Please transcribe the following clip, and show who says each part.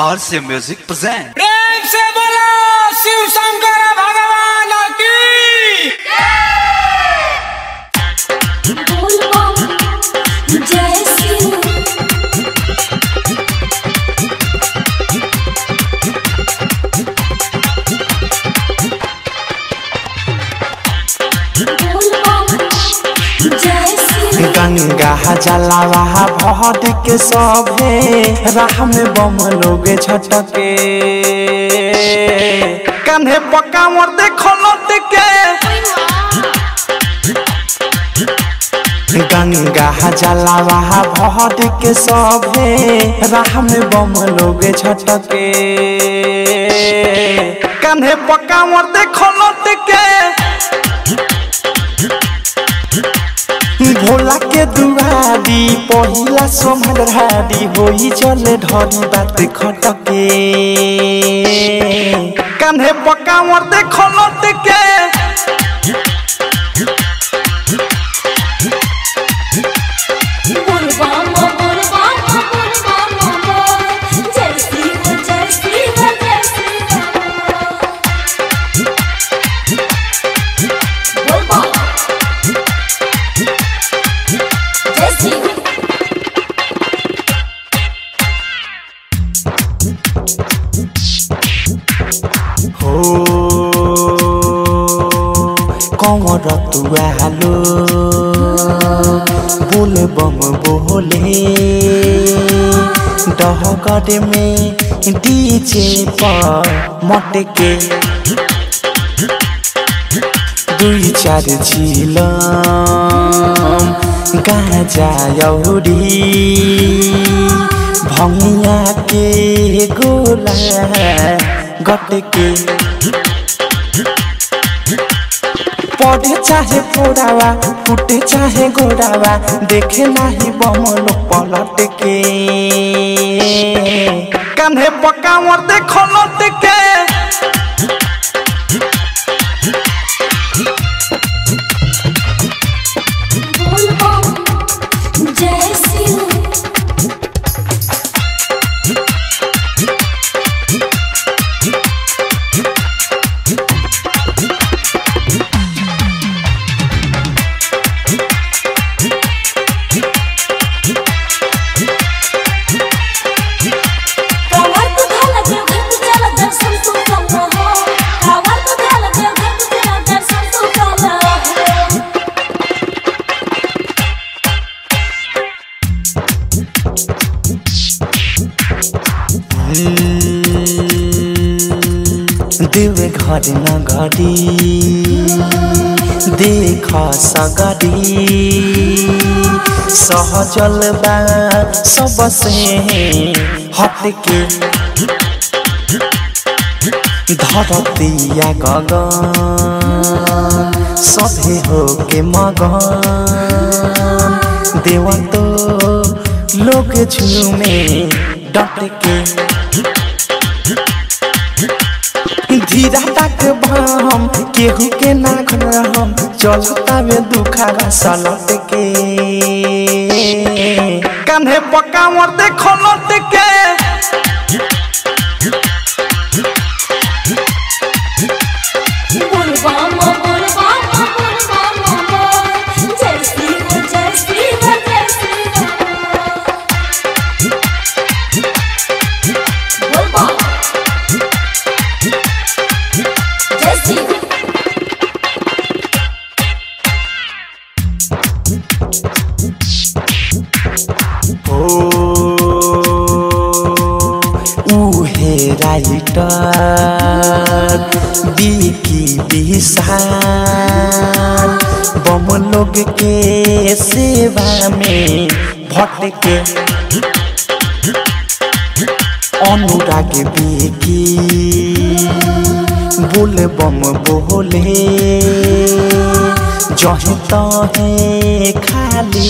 Speaker 1: RC music present.
Speaker 2: प्रेम से बोला शिव शंकर भगवान
Speaker 3: गंगा जलावा भद के सभे। राह में बम लोग छटके। कन्हे पक्का मर देखो लट के गंगा जलावा के बम लोग छटके। कन्हे पक्का मर देखो दुआरी पहिला सोमहारी होई चले धरी बात खटके। कान्हे पक्का मर देखो लट के हो कमर तुआलो बोले बम बोले। डहगड में डीजे पर मटके दुई चार झिलम गाजा यौरी भङ्गिया के गोला गटके পড়ে চাহে পোড়াওয়া ফুটে চাহে গোড়াওয়া দেখে
Speaker 4: নাহি বমল পলটকে। কানে পকাওয়ার দেখলটকে देवे घर
Speaker 3: न घडी देख सगरी सहजल बा सबसे हटके धरतिया गगन सभे हो के मगन। देव तो लोग झूमे डटके धीरा तक केहू के ना रहम चलता में दुखा सलट के। कान्हे पक्का मर देखो लट के। उहे राइटर बिकी विशाल बम लोग के सेवा में भटके। अनुराग बिकी बोले बम बोले जहे तहे खाली।